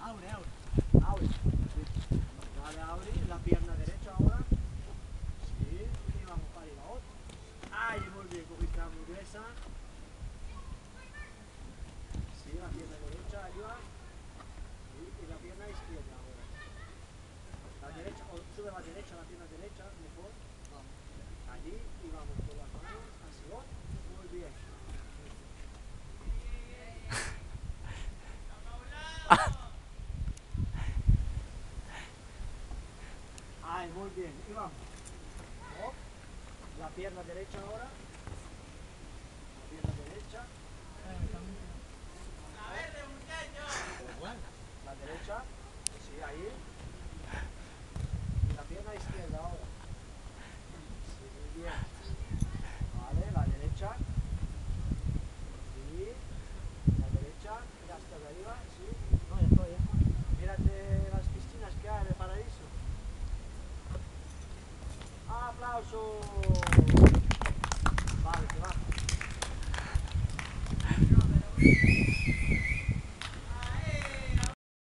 Abre, abre. Abre. Sí. Dale, abre. La pierna derecha ahora. Sí. Y vamos para arriba. Otro. Ay, muy bien. Cogiste la hamburguesa. Sí, la pierna derecha arriba. Sí, y la pierna izquierda ahora. La derecha, o sube la derecha, la pierna derecha, mejor. Allí y vamos con las manos. Así. otro. Muy bien. Muy bien. Y vamos. Hop. La pierna derecha ahora. La pierna derecha. La derecha. Sí, ahí. Y la pierna izquierda ahora. Sí, muy bien. Vale, la derecha. La derecha. Estás arriba. Sí. applauso. Vale, che va.